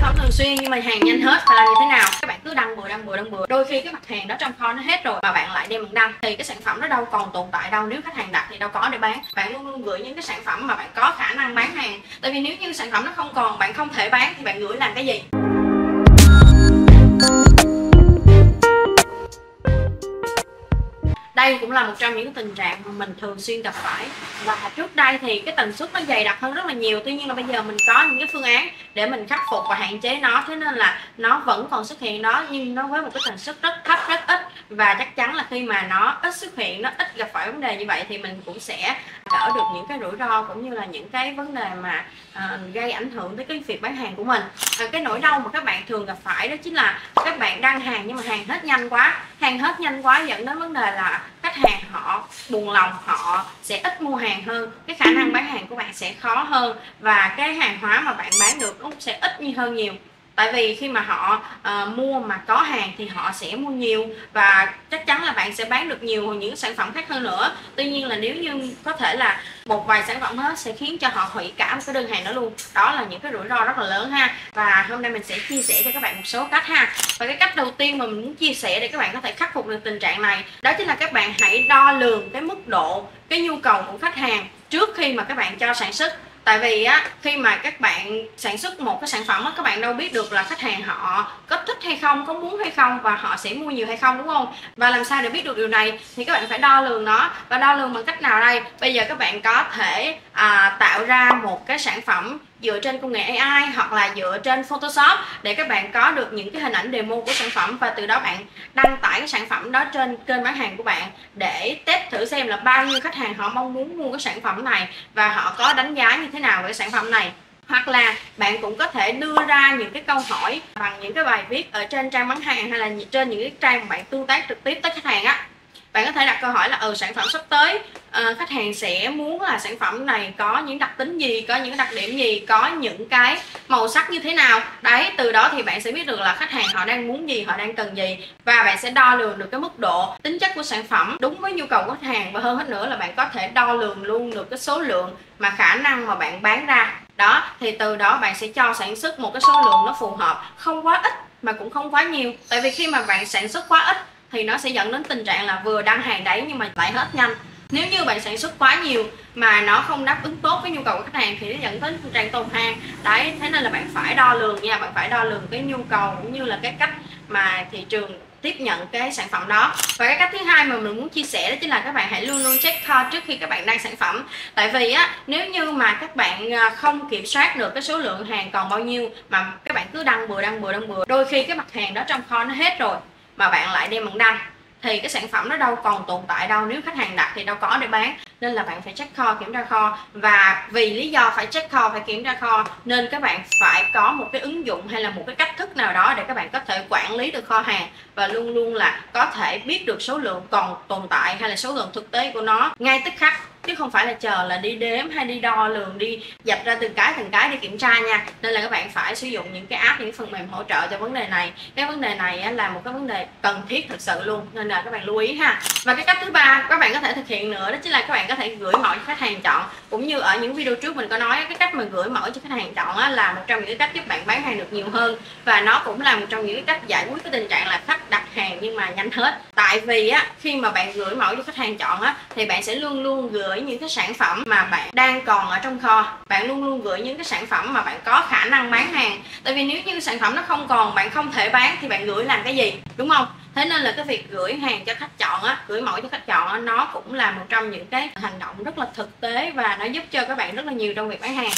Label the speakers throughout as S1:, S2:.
S1: sản phẩm thường xuyên nhưng mà hàng nhanh hết phải làm như thế nào? Các bạn cứ đăng bừa đăng bừa đăng bừa. Đôi khi cái mặt hàng đó trong kho nó hết rồi mà bạn lại đem bằng đăng thì cái sản phẩm đó đâu còn tồn tại đâu. Nếu khách hàng đặt thì đâu có để bán. Bạn luôn luôn gửi những cái sản phẩm mà bạn có khả năng bán hàng. Tại vì nếu như sản phẩm nó không còn, bạn không thể bán thì bạn gửi làm cái gì? Đây cũng là một trong những tình trạng mà mình thường xuyên gặp phải. Và trước đây thì cái tần suất nó dày đặc hơn rất là nhiều. Tuy nhiên là bây giờ mình có những cái phương án để mình khắc phục và hạn chế nó. Thế nên là nó vẫn còn xuất hiện đó nhưng nó với một cái tần suất rất thấp rất ít. Và chắc chắn là khi mà nó ít xuất hiện nó ít gặp phải vấn đề như vậy thì mình cũng sẽ đỡ được những cái rủi ro cũng như là những cái vấn đề mà uh, gây ảnh hưởng tới cái việc bán hàng của mình. À, cái nỗi đau mà các bạn thường gặp phải đó chính là các bạn đăng hàng nhưng mà hàng hết nhanh quá. Hàng hết nhanh quá dẫn đến vấn đề là khách hàng họ buồn lòng họ sẽ ít mua hàng hơn. Cái khả năng bán hàng của bạn sẽ khó hơn và cái hàng hóa mà bạn bán được cũng sẽ ít như hơn nhiều. Tại vì khi mà họ uh, mua mà có hàng thì họ sẽ mua nhiều và chắc chắn là bạn sẽ bán được nhiều những sản phẩm khác hơn nữa. Tuy nhiên là nếu như có thể là một vài sản phẩm hết sẽ khiến cho họ hủy cả một cái đơn hàng đó luôn. Đó là những cái rủi ro rất là lớn ha. Và hôm nay mình sẽ chia sẻ cho các bạn một số cách ha. Và cái cách đầu tiên mà mình muốn chia sẻ để các bạn có thể khắc phục được tình trạng này, đó chính là các bạn hãy đo lường cái mức độ, cái nhu cầu của khách hàng trước khi mà các bạn cho sản xuất tại vì á khi mà các bạn sản xuất một cái sản phẩm á các bạn đâu biết được là khách hàng họ có thích hay không có muốn hay không và họ sẽ mua nhiều hay không đúng không? Và làm sao để biết được điều này thì các bạn phải đo lường nó và đo lường bằng cách nào đây? Bây giờ các bạn có thể à, tạo ra một cái sản phẩm dựa trên công nghệ AI hoặc là dựa trên Photoshop để các bạn có được những cái hình ảnh demo của sản phẩm và từ đó bạn đăng tải cái sản phẩm đó trên kênh bán hàng của bạn để test thử xem là bao nhiêu khách hàng họ mong muốn mua cái sản phẩm này và họ có đánh giá như thế nào về sản phẩm này. Hoặc là bạn cũng có thể đưa ra những cái câu hỏi bằng những cái bài viết ở trên trang bán hàng hay là trên những cái trang mà bạn tương tác trực tiếp tới khách hàng á. Bạn có thể đặt câu hỏi là ừ sản phẩm sắp tới Ờ, khách hàng sẽ muốn là sản phẩm này có những đặc tính gì, có những đặc điểm gì, có những cái màu sắc như thế nào. Đấy, từ đó thì bạn sẽ biết được là khách hàng họ đang muốn gì, họ đang cần gì. Và bạn sẽ đo lường được cái mức độ tính chất của sản phẩm đúng với nhu cầu của khách hàng. Và hơn hết nữa là bạn có thể đo lường luôn được cái số lượng mà khả năng mà bạn bán ra. Đó, thì từ đó bạn sẽ cho sản xuất một cái số lượng nó phù hợp. Không quá ít mà cũng không quá nhiều. Tại vì khi mà bạn sản xuất quá ít thì nó sẽ dẫn đến tình trạng là vừa đăng hàng đấy nhưng mà lại hết nhanh nếu như bạn sản xuất quá nhiều mà nó không đáp ứng tốt với nhu cầu của khách hàng thì nó dẫn đến tình trạng tồn hàng. Đấy, thế nên là bạn phải đo lường nha, bạn phải đo lường cái nhu cầu cũng như là cái cách mà thị trường tiếp nhận cái sản phẩm đó. Và cái cách thứ hai mà mình muốn chia sẻ đó chính là các bạn hãy luôn luôn check kho trước khi các bạn đăng sản phẩm. Tại vì á, nếu như mà các bạn à, không kiểm soát được cái số lượng hàng còn bao nhiêu mà các bạn cứ đăng bừa đăng bừa đăng bừa, đôi khi cái mặt hàng đó trong kho nó hết rồi mà bạn lại đem bằng đăng thì cái sản phẩm nó đâu còn tồn tại đâu. Nếu khách hàng đặt thì đâu có để bán nên là bạn phải check kho kiểm tra kho và vì lý do phải check kho phải kiểm tra kho nên các bạn phải có một cái ứng dụng hay là một cái cách thức nào đó để các bạn có thể quản lý được kho hàng và luôn luôn là có thể biết được số lượng còn tồn tại hay là số lượng thực tế của nó ngay tức khắc. Chứ không phải là chờ là đi đếm hay đi đo lường, đi dập ra từng cái từng cái để kiểm tra nha. Nên là các bạn phải sử dụng những cái app, những phần mềm hỗ trợ cho vấn đề này. Cái vấn đề này là một cái vấn đề cần thiết thực sự luôn, nên là các bạn lưu ý ha. Và cái cách thứ ba các bạn có thể thực hiện nữa đó chính là các bạn có thể gửi mẫu cho khách hàng chọn. Cũng như ở những video trước mình có nói cái cách mà gửi mẫu cho khách hàng chọn á, là một trong những cái cách giúp bạn bán hàng được nhiều hơn. Và nó cũng là một trong những cái cách giải quyết cái tình trạng là khách đặt hàng nhưng mà nhanh hết. Tại vì á khi mà bạn gửi mẫu cho khách hàng chọn á thì bạn sẽ luôn luôn gửi những cái sản phẩm mà bạn đang còn ở trong kho. Bạn luôn luôn gửi những cái sản phẩm mà bạn có khả năng bán hàng. Tại vì nếu như sản phẩm nó không còn bạn không thể bán thì bạn gửi làm cái gì? Đúng không? Thế nên là cái việc gửi hàng cho khách chọn á, gửi mẫu cho khách chọn á, nó cũng là một trong những cái hành động rất là thực tế và nó giúp cho các bạn rất là nhiều trong việc bán hàng.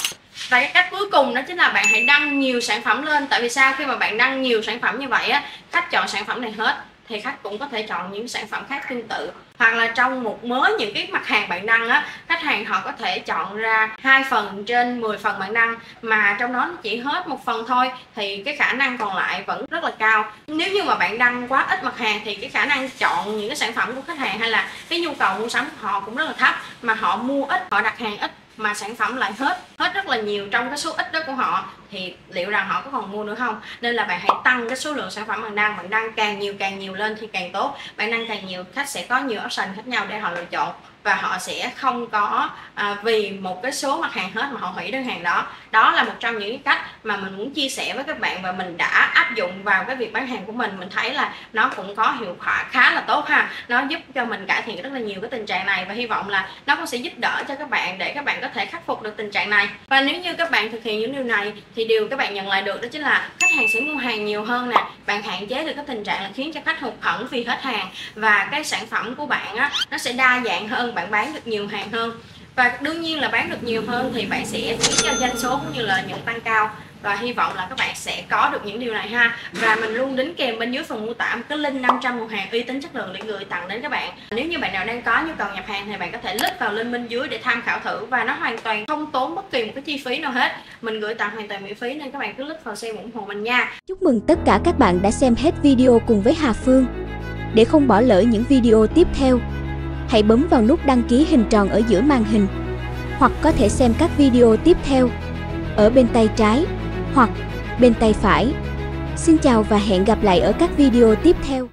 S1: Và cái cách cuối cùng đó chính là bạn hãy đăng nhiều sản phẩm lên. Tại vì sao? Khi mà bạn đăng nhiều sản phẩm như vậy á, khách chọn sản phẩm này hết thì khách cũng có thể chọn những sản phẩm khác tương tự hoặc là trong một mớ những cái mặt hàng bạn đăng á, khách hàng họ có thể chọn ra hai phần trên 10 phần bạn đăng mà trong đó chỉ hết một phần thôi, thì cái khả năng còn lại vẫn rất là cao. Nếu như mà bạn đăng quá ít mặt hàng thì cái khả năng chọn những cái sản phẩm của khách hàng hay là cái nhu cầu mua sắm của họ cũng rất là thấp, mà họ mua ít, họ đặt hàng ít mà sản phẩm lại hết hết rất là nhiều trong cái số ít đó của họ thì liệu rằng họ có còn mua nữa không? Nên là bạn hãy tăng cái số lượng sản phẩm bạn đăng bạn đăng càng nhiều càng nhiều lên thì càng tốt. Bạn đăng càng nhiều khách sẽ có nhiều option khác nhau để họ lựa chọn. Và họ sẽ không có à, vì một cái số mặt hàng hết mà họ hủy đơn hàng đó. Đó là một trong những cách mà mình muốn chia sẻ với các bạn và mình đã áp dụng vào cái việc bán hàng của mình. Mình thấy là nó cũng có hiệu quả khá là tốt ha. Nó giúp cho mình cải thiện rất là nhiều cái tình trạng này và hy vọng là nó cũng sẽ giúp đỡ cho các bạn để các bạn có thể khắc phục được tình trạng này. Và nếu như các bạn thực hiện những điều này thì thì điều các bạn nhận lại được đó chính là khách hàng sẽ mua hàng nhiều hơn nè. Bạn hạn chế được cái tình trạng là khiến cho khách hụt hẫng vì hết hàng. Và cái sản phẩm của bạn á, nó sẽ đa dạng hơn, bạn bán được nhiều hàng hơn. Và đương nhiên là bán được nhiều hơn thì bạn sẽ khiến cho doanh số cũng như lợi nhuận tăng cao và hy vọng là các bạn sẽ có được những điều này ha và mình luôn đính kèm bên dưới phần mô tả một cái link 500 mua hàng uy tín chất lượng để gửi tặng đến các bạn nếu như bạn nào đang có nhu cầu nhập hàng thì bạn có thể click vào link bên dưới để tham khảo thử và nó hoàn toàn không tốn bất kỳ một cái chi phí nào hết mình gửi tặng hoàn toàn miễn phí nên các bạn cứ click vào xem ủng hộ mình nha
S2: Chúc mừng tất cả các bạn đã xem hết video cùng với Hà Phương. Để không bỏ lỡ những video tiếp theo, hãy bấm vào nút đăng ký hình tròn ở giữa màn hình. Hoặc có thể xem các video tiếp theo ở bên tay trái hoặc bên tay phải. Xin chào và hẹn gặp lại ở các video tiếp theo.